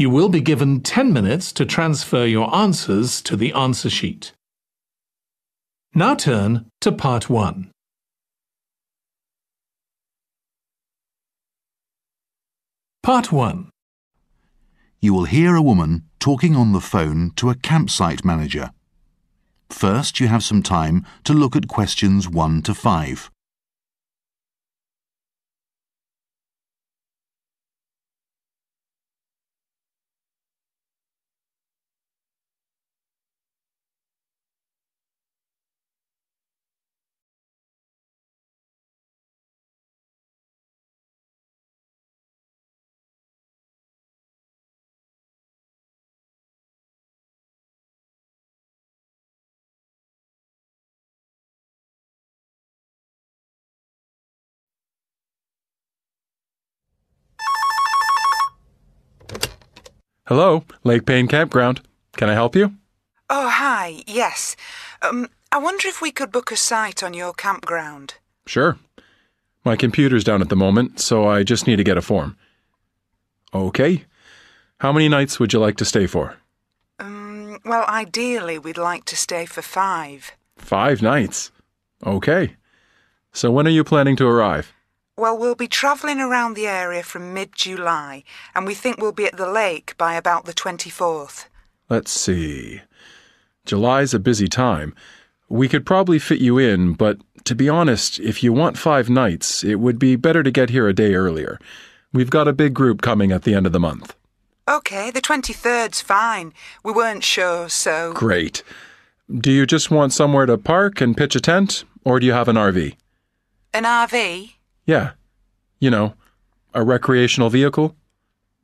you will be given 10 minutes to transfer your answers to the answer sheet. Now turn to part 1. Part 1. You will hear a woman talking on the phone to a campsite manager. First, you have some time to look at questions 1 to 5. Hello, Lake Payne Campground. Can I help you? Oh, hi. Yes. Um, I wonder if we could book a site on your campground. Sure. My computer's down at the moment, so I just need to get a form. Okay. How many nights would you like to stay for? Um, well, ideally, we'd like to stay for five. Five nights. Okay. So when are you planning to arrive? Well, we'll be travelling around the area from mid July, and we think we'll be at the lake by about the 24th. Let's see. July's a busy time. We could probably fit you in, but to be honest, if you want five nights, it would be better to get here a day earlier. We've got a big group coming at the end of the month. OK, the 23rd's fine. We weren't sure, so. Great. Do you just want somewhere to park and pitch a tent, or do you have an RV? An RV? Yeah. You know, a recreational vehicle?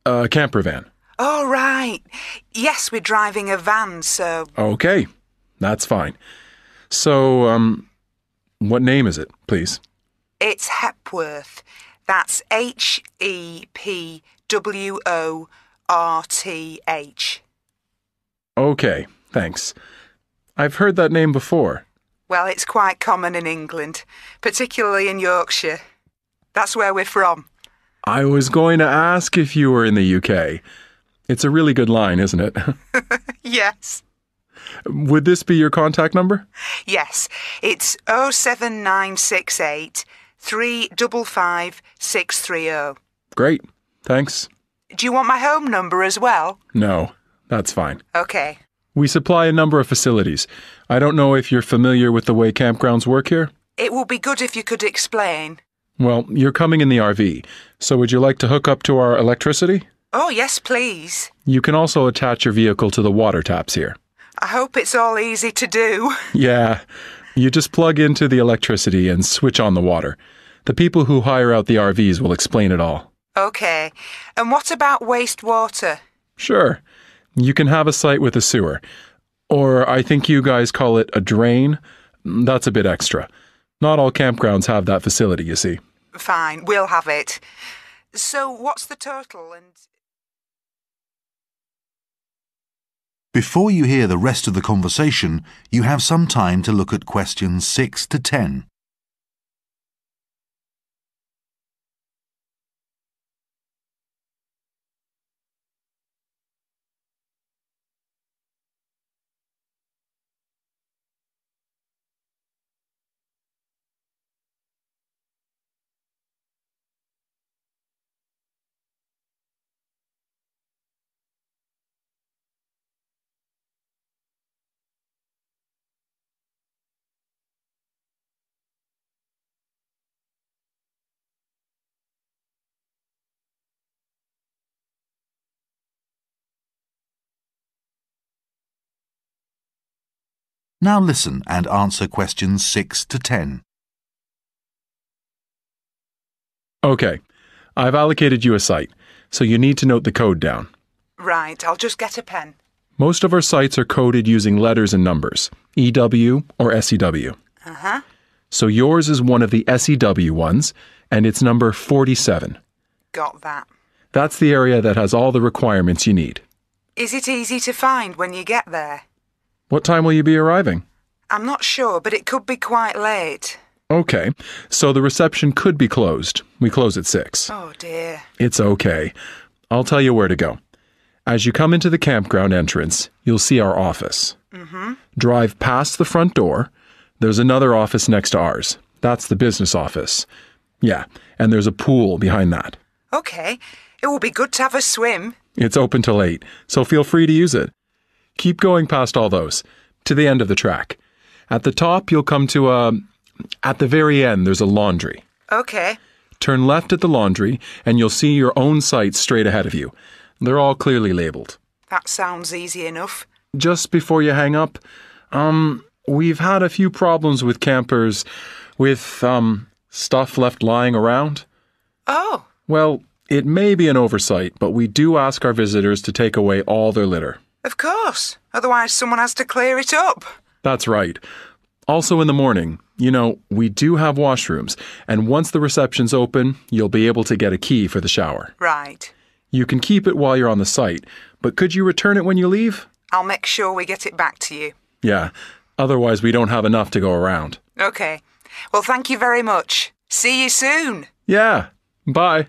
A camper van. Oh, right. Yes, we're driving a van, so. Okay, that's fine. So, um, what name is it, please? It's Hepworth. That's H E P W O R T H. Okay, thanks. I've heard that name before. Well, it's quite common in England, particularly in Yorkshire. That's where we're from. I was going to ask if you were in the UK. It's a really good line, isn't it? yes. Would this be your contact number? Yes. It's 07968 355 630. Great. Thanks. Do you want my home number as well? No, that's fine. OK. We supply a number of facilities. I don't know if you're familiar with the way campgrounds work here. It would be good if you could explain. Well, you're coming in the RV, so would you like to hook up to our electricity? Oh, yes, please. You can also attach your vehicle to the water taps here. I hope it's all easy to do. Yeah, you just plug into the electricity and switch on the water. The people who hire out the RVs will explain it all. OK. And what about wastewater? Sure, you can have a site with a sewer. Or I think you guys call it a drain. That's a bit extra. Not all campgrounds have that facility, you see. Fine, we'll have it. So, what's the total and. Before you hear the rest of the conversation, you have some time to look at questions 6 to 10. Now listen and answer questions 6 to 10. Okay, I've allocated you a site, so you need to note the code down. Right, I'll just get a pen. Most of our sites are coded using letters and numbers, EW or SEW. Uh huh. So yours is one of the SEW ones, and it's number 47. Got that. That's the area that has all the requirements you need. Is it easy to find when you get there? What time will you be arriving? I'm not sure, but it could be quite late. Okay, so the reception could be closed. We close at 6. Oh dear. It's okay. I'll tell you where to go. As you come into the campground entrance, you'll see our office. Mm-hmm. Drive past the front door. There's another office next to ours. That's the business office. Yeah, and there's a pool behind that. Okay. It will be good to have a swim. It's open till 8, so feel free to use it. Keep going past all those, to the end of the track. At the top, you'll come to a. At the very end, there's a laundry. Okay. Turn left at the laundry, and you'll see your own sites straight ahead of you. They're all clearly labeled. That sounds easy enough. Just before you hang up, um, we've had a few problems with campers with, um, stuff left lying around. Oh, Well, it may be an oversight, but we do ask our visitors to take away all their litter. Of course. Otherwise, someone has to clear it up. That's right. Also, in the morning, you know, we do have washrooms, and once the reception's open, you'll be able to get a key for the shower. Right. You can keep it while you're on the site, but could you return it when you leave? I'll make sure we get it back to you. Yeah, otherwise, we don't have enough to go around. Okay. Well, thank you very much. See you soon. Yeah, bye.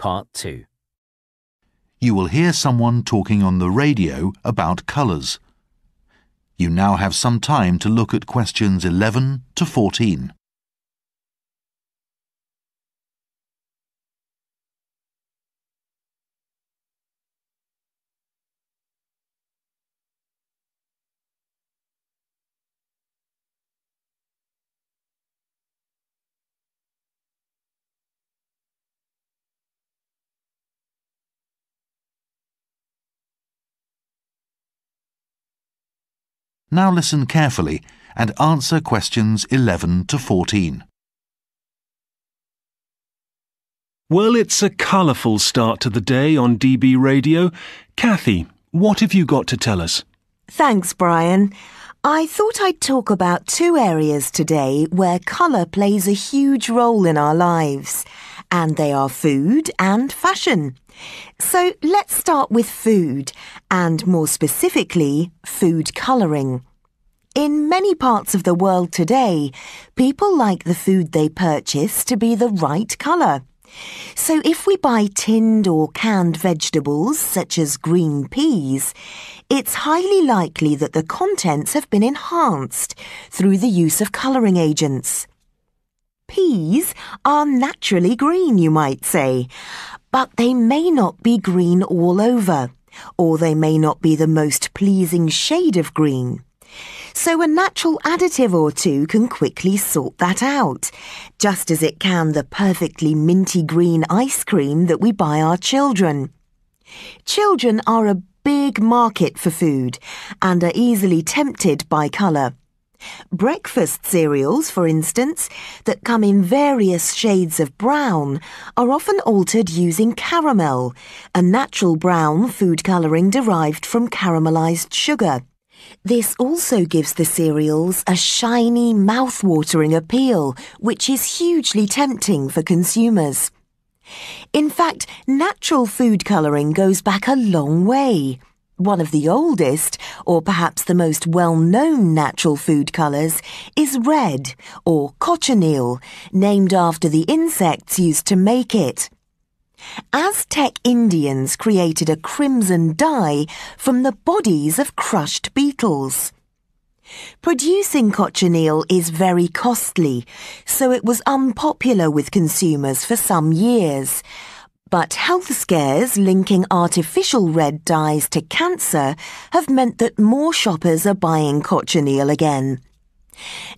Part two. You will hear someone talking on the radio about colours. You now have some time to look at questions 11 to 14. Now listen carefully and answer questions 11 to 14. Well, it's a colourful start to the day on DB Radio. Kathy, what have you got to tell us? Thanks, Brian. I thought I'd talk about two areas today where colour plays a huge role in our lives, and they are food and fashion. So let's start with food, and more specifically, food colouring. In many parts of the world today, people like the food they purchase to be the right colour. So if we buy tinned or canned vegetables, such as green peas, it's highly likely that the contents have been enhanced through the use of colouring agents. Peas are naturally green, you might say, but they may not be green all over, or they may not be the most pleasing shade of green. So a natural additive or two can quickly sort that out, just as it can the perfectly minty green ice cream that we buy our children. Children are a big market for food and are easily tempted by colour. Breakfast cereals, for instance, that come in various shades of brown, are often altered using caramel, a natural brown food colouring derived from caramelised sugar. This also gives the cereals a shiny, mouth-watering appeal, which is hugely tempting for consumers. In fact, natural food colouring goes back a long way. One of the oldest, or perhaps the most well-known natural food colours, is red, or cochineal, named after the insects used to make it. Aztec Indians created a crimson dye from the bodies of crushed beetles. Producing cochineal is very costly, so it was unpopular with consumers for some years. But health scares linking artificial red dyes to cancer have meant that more shoppers are buying cochineal again.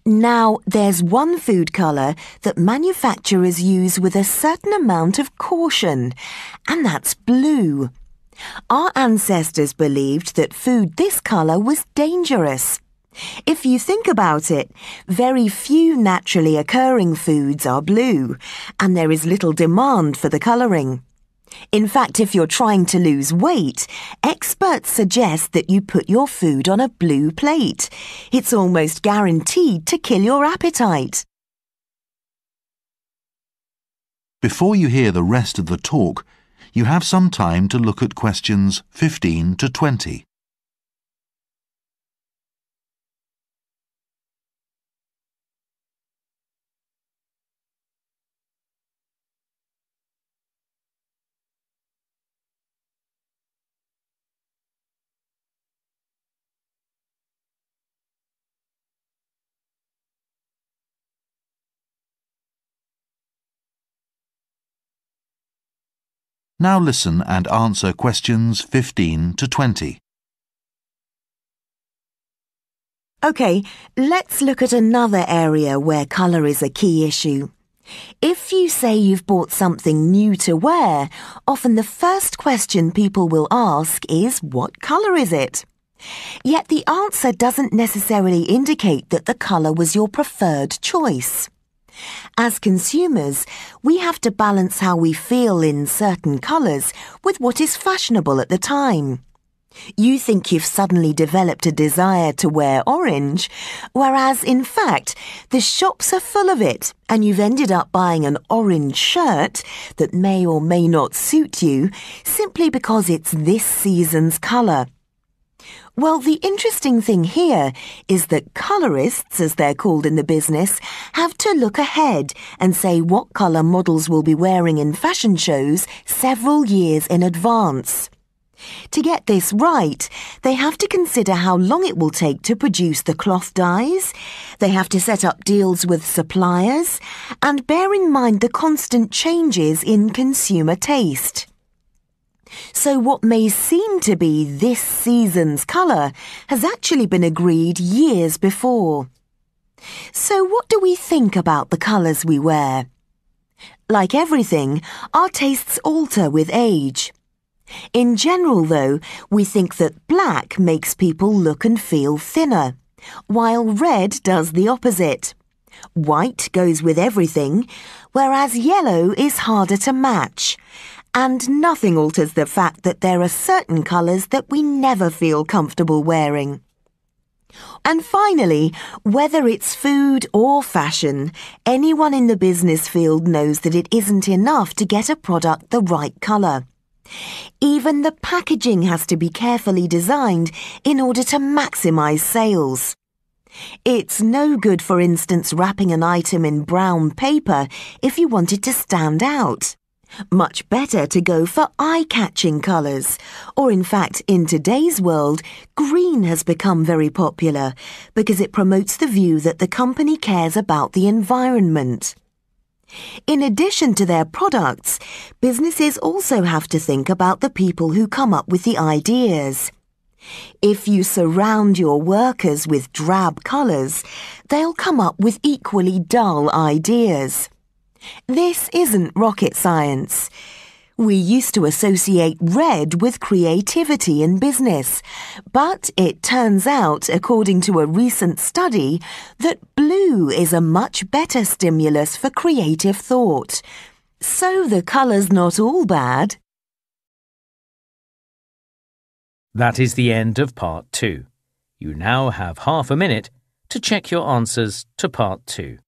Now, there's one food colour that manufacturers use with a certain amount of caution, and that's blue. Our ancestors believed that food this colour was dangerous. If you think about it, very few naturally occurring foods are blue, and there is little demand for the colouring. In fact, if you're trying to lose weight, experts suggest that you put your food on a blue plate. It's almost guaranteed to kill your appetite. Before you hear the rest of the talk, you have some time to look at questions 15 to 20. Now listen and answer questions 15 to 20. OK, let's look at another area where colour is a key issue. If you say you've bought something new to wear, often the first question people will ask is what colour is it? Yet the answer doesn't necessarily indicate that the colour was your preferred choice. As consumers, we have to balance how we feel in certain colours with what is fashionable at the time. You think you've suddenly developed a desire to wear orange, whereas in fact, the shops are full of it and you've ended up buying an orange shirt that may or may not suit you simply because it's this season's colour. Well, the interesting thing here is that colourists, as they're called in the business, have to look ahead and say what colour models will be wearing in fashion shows several years in advance. To get this right, they have to consider how long it will take to produce the cloth dyes, they have to set up deals with suppliers, and bear in mind the constant changes in consumer taste. So what may seem to be this season's colour has actually been agreed years before. So what do we think about the colours we wear? Like everything, our tastes alter with age. In general, though, we think that black makes people look and feel thinner, while red does the opposite. White goes with everything, whereas yellow is harder to match, and nothing alters the fact that there are certain colours that we never feel comfortable wearing. And finally, whether it's food or fashion, anyone in the business field knows that it isn't enough to get a product the right colour. Even the packaging has to be carefully designed in order to maximise sales. It's no good, for instance, wrapping an item in brown paper if you want it to stand out. Much better to go for eye-catching colours. Or in fact, in today's world, green has become very popular because it promotes the view that the company cares about the environment. In addition to their products, businesses also have to think about the people who come up with the ideas. If you surround your workers with drab colours, they'll come up with equally dull ideas. This isn't rocket science. We used to associate red with creativity in business, but it turns out, according to a recent study, that blue is a much better stimulus for creative thought. So the colour's not all bad. That is the end of part two. You now have half a minute to check your answers to part two.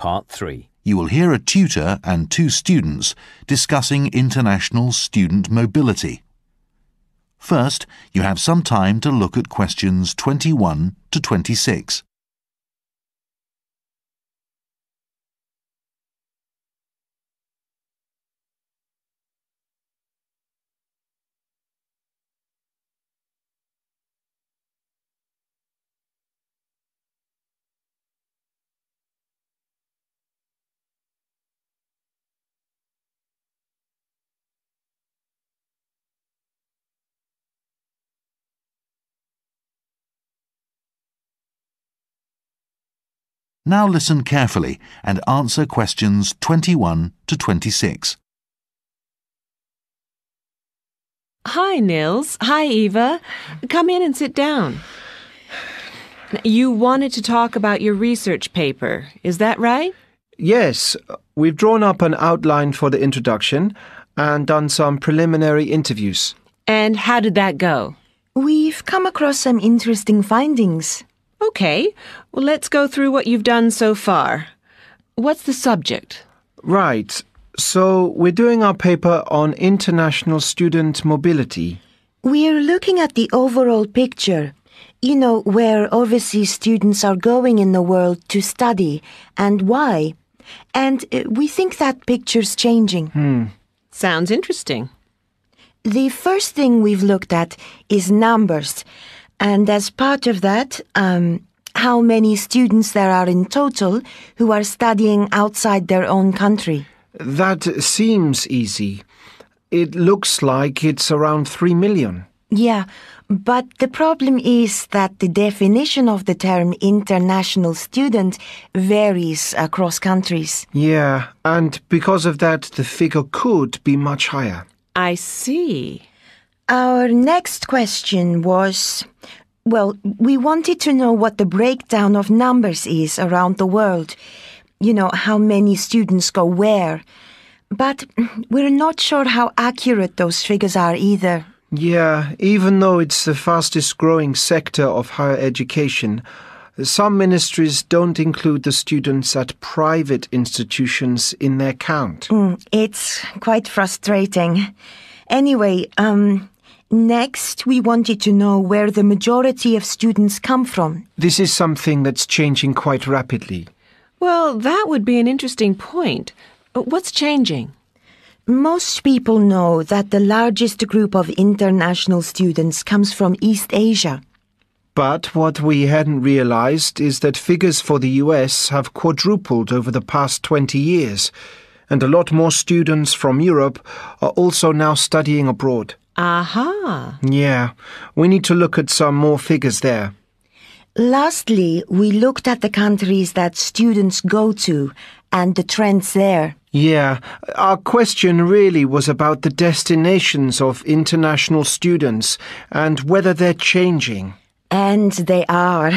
Part 3. You will hear a tutor and two students discussing international student mobility. First, you have some time to look at questions 21 to 26. Now listen carefully and answer questions 21 to 26. Hi, Nils. Hi, Eva. Come in and sit down. You wanted to talk about your research paper, is that right? Yes, we've drawn up an outline for the introduction and done some preliminary interviews. And how did that go? We've come across some interesting findings. Okay, well, let's go through what you've done so far. What's the subject? Right, so we're doing our paper on international student mobility. We're looking at the overall picture. You know, where overseas students are going in the world to study and why. And uh, we think that picture's changing. Hmm. Sounds interesting. The first thing we've looked at is numbers. And as part of that, um, how many students there are in total who are studying outside their own country. That seems easy. It looks like it's around 3 million. Yeah, but the problem is that the definition of the term international student varies across countries. Yeah, and because of that, the figure could be much higher. I see. Our next question was well, we wanted to know what the breakdown of numbers is around the world. You know, how many students go where. But we're not sure how accurate those figures are either. Yeah, even though it's the fastest growing sector of higher education, some ministries don't include the students at private institutions in their count. Mm, It's quite frustrating. Anyway, um, next we wanted to know where the majority of students come from. This is something that's changing quite rapidly. Well, that would be an interesting point. Uh, what's changing? Most people know that the largest group of international students comes from East Asia. But what we hadn't realized is that figures for the US have quadrupled over the past 20 years, and a lot more students from Europe are also now studying abroad. Aha. Yeah, we need to look at some more figures there. Lastly, we looked at the countries that students go to and the trends there. Yeah, our question really was about the destinations of international students and whether they're changing. And they are.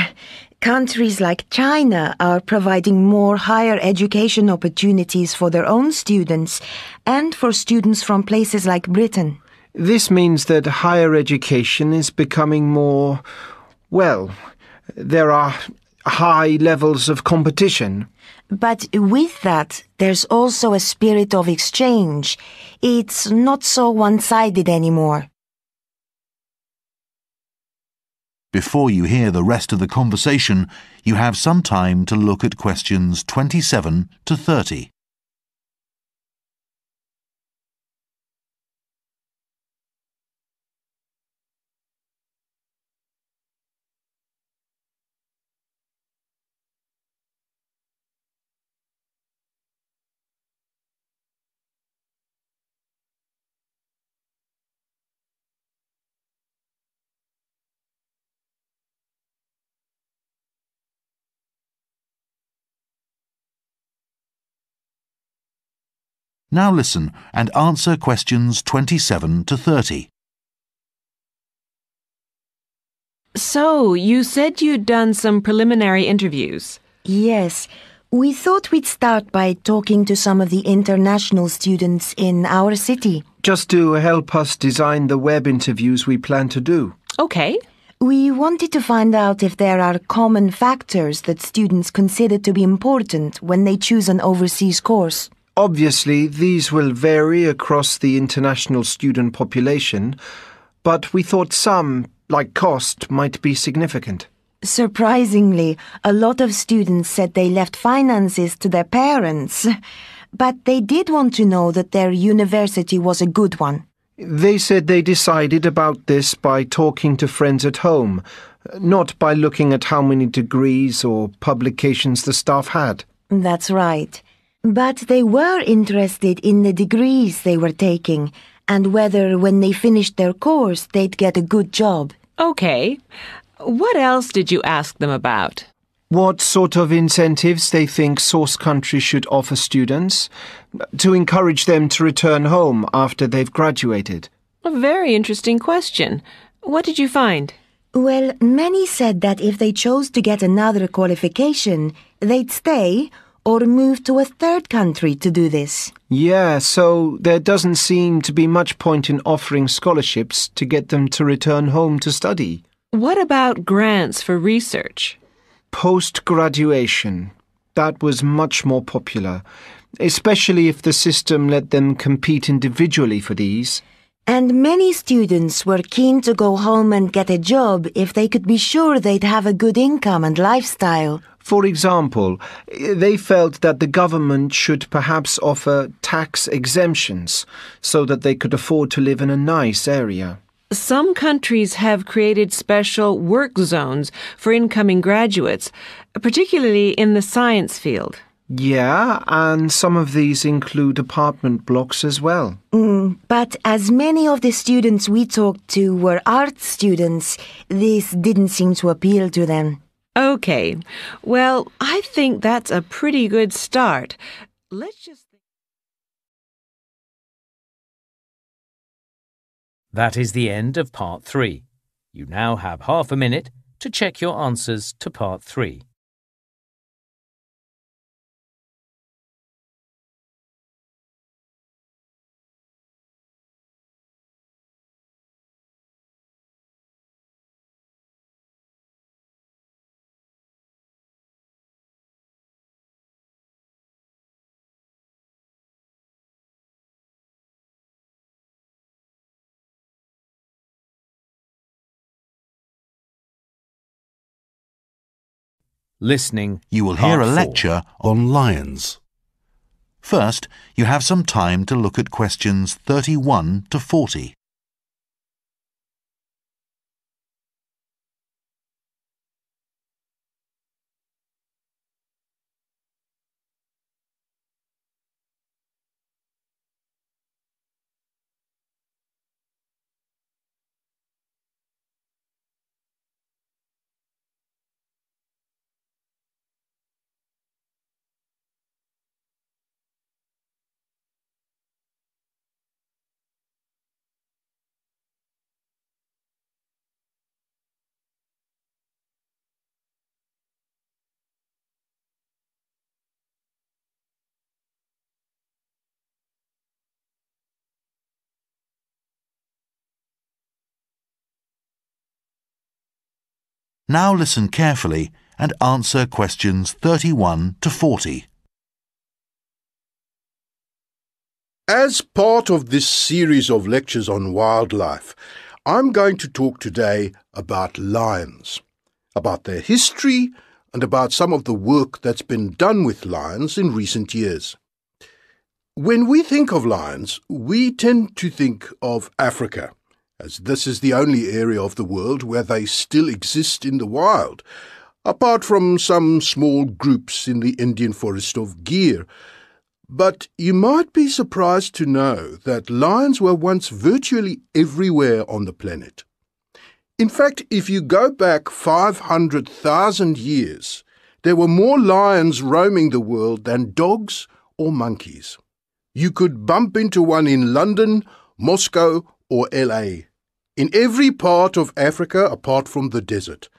Countries like China are providing more higher education opportunities for their own students and for students from places like Britain. This means that higher education is becoming more. well, there are high levels of competition. But with that, there's also a spirit of exchange. It's not so one sided anymore. Before you hear the rest of the conversation, you have some time to look at questions 27 to 30. Now listen and answer questions 27 to 30. So, you said you'd done some preliminary interviews. Yes, we thought we'd start by talking to some of the international students in our city. Just to help us design the web interviews we plan to do. Okay. We wanted to find out if there are common factors that students consider to be important when they choose an overseas course. Obviously, these will vary across the international student population, but we thought some, like cost, might be significant. Surprisingly, a lot of students said they left finances to their parents, but they did want to know that their university was a good one. They said they decided about this by talking to friends at home, not by looking at how many degrees or publications the staff had. That's right. But they were interested in the degrees they were taking and whether when they finished their course they'd get a good job. Okay. What else did you ask them about? What sort of incentives they think source countries should offer students to encourage them to return home after they've graduated? A very interesting question. What did you find? Well, many said that if they chose to get another qualification, they'd stay or move to a third country to do this. Yeah, so there doesn't seem to be much point in offering scholarships to get them to return home to study. What about grants for research? Post graduation. That was much more popular, especially if the system let them compete individually for these. And many students were keen to go home and get a job if they could be sure they'd have a good income and lifestyle. For example, they felt that the government should perhaps offer tax exemptions so that they could afford to live in a nice area. Some countries have created special work zones for incoming graduates, particularly in the science field. Yeah, and some of these include apartment blocks as well. Mm, but as many of the students we talked to were art students, this didn't seem to appeal to them. Okay. Well, I think that's a pretty good start. Let's just. That is the end of part three. You now have half a minute to check your answers to part three. Listening. You will hear a four. lecture on lions. First, you have some time to look at questions 31 to 40. Now listen carefully and answer questions 31 to 40. As part of this series of lectures on wildlife, I'm going to talk today about lions, about their history, and about some of the work that's been done with lions in recent years. When we think of lions, we tend to think of Africa, as this is the only area of the world where they still exist in the wild, apart from some small groups in the Indian forest of Gir. But you might be surprised to know that lions were once virtually everywhere on the planet. In fact, if you go back 500,000 years, there were more lions roaming the world than dogs or monkeys. You could bump into one in London, Moscow, or LA. In every part of Africa apart from the desert.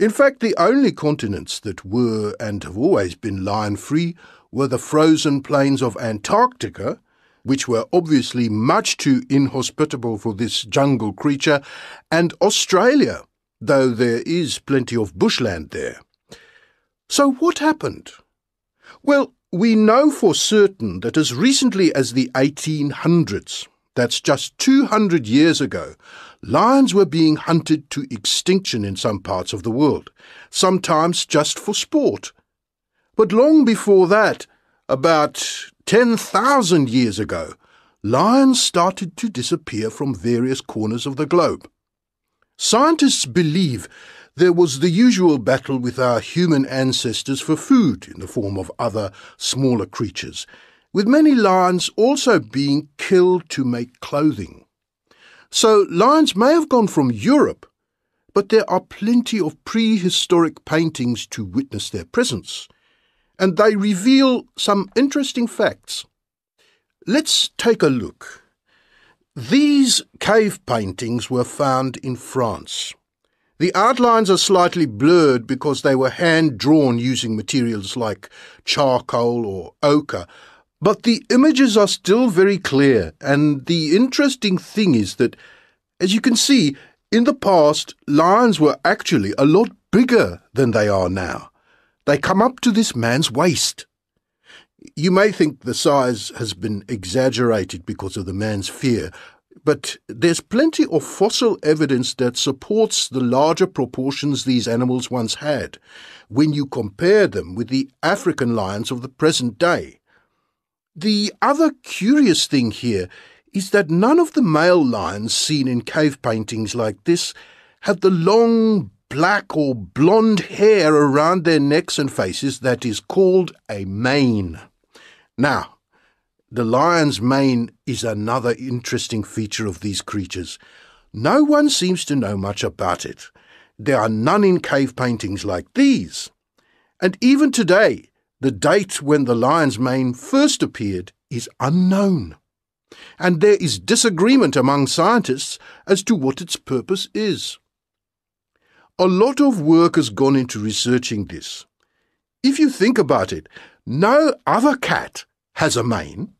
In fact, the only continents that were and have always been lion free were the frozen plains of Antarctica, which were obviously much too inhospitable for this jungle creature, and Australia, though there is plenty of bushland there. So what happened? Well, we know for certain that as recently as the 1800s, that's just 200 years ago, lions were being hunted to extinction in some parts of the world, sometimes just for sport. But long before that, about 10,000 years ago, lions started to disappear from various corners of the globe. Scientists believe there was the usual battle with our human ancestors for food in the form of other smaller creatures, with many lions also being killed to make clothing. So lions may have gone from Europe, but there are plenty of prehistoric paintings to witness their presence and they reveal some interesting facts. Let's take a look. These cave paintings were found in France. The outlines are slightly blurred because they were hand drawn using materials like charcoal or ochre, but the images are still very clear, and the interesting thing is that, as you can see, in the past, lions were actually a lot bigger than they are now. They come up to this man's waist. You may think the size has been exaggerated because of the man's fear, but there's plenty of fossil evidence that supports the larger proportions these animals once had when you compare them with the African lions of the present day. The other curious thing here is that none of the male lions seen in cave paintings like this have the long, black or blonde hair around their necks and faces that is called a mane. Now, the lion's mane is another interesting feature of these creatures. No one seems to know much about it. There are none in cave paintings like these. And even today, the date when the lion's mane first appeared is unknown. And there is disagreement among scientists as to what its purpose is. A lot of work has gone into researching this. If you think about it, no other cat has a mane.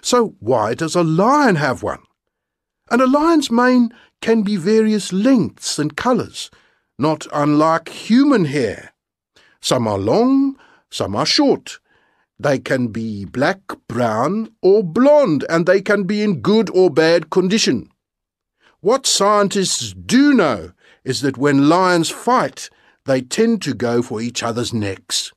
So why does a lion have one? And a lion's mane can be various lengths and colours, not unlike human hair. Some are long, some are short. They can be black, brown, or blonde, and they can be in good or bad condition. What scientists do know is that when lions fight, they tend to go for each other's necks.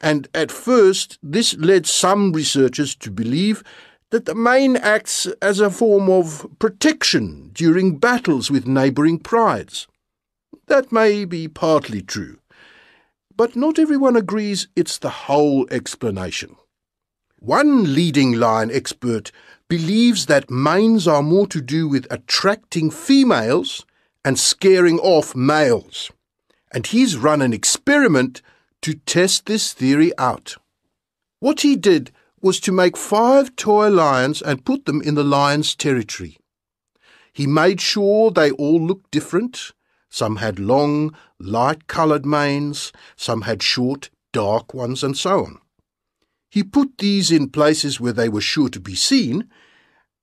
And at first, this led some researchers to believe that the mane acts as a form of protection during battles with neighbouring prides. That may be partly true, but not everyone agrees it's the whole explanation. One leading lion expert believes that manes are more to do with attracting females and scaring off males. And he's run an experiment to test this theory out. What he did was to make five toy lions and put them in the lion's territory. He made sure they all looked different. Some had long, light coloured manes, some had short, dark ones, and so on. He put these in places where they were sure to be seen,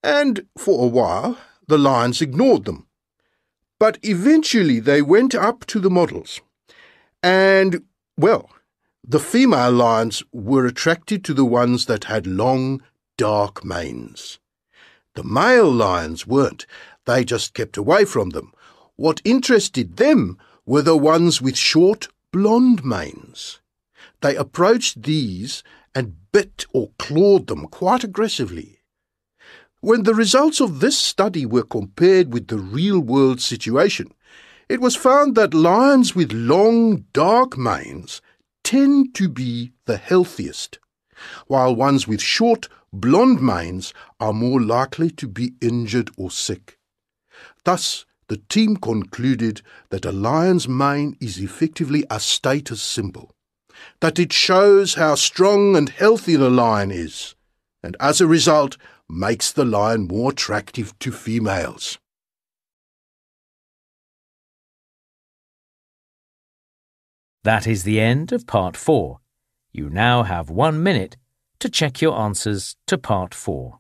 and for a while the lions ignored them. But eventually they went up to the models. And, well, the female lions were attracted to the ones that had long, dark manes. The male lions weren't. They just kept away from them. What interested them were the ones with short, blonde manes. They approached these and bit or clawed them quite aggressively. When the results of this study were compared with the real world situation, it was found that lions with long, dark manes tend to be the healthiest, while ones with short, blonde manes are more likely to be injured or sick. Thus, the team concluded that a lion's mane is effectively a status symbol, that it shows how strong and healthy the lion is and as a result makes the lion more attractive to females. That is the end of part four. You now have one minute to check your answers to part four.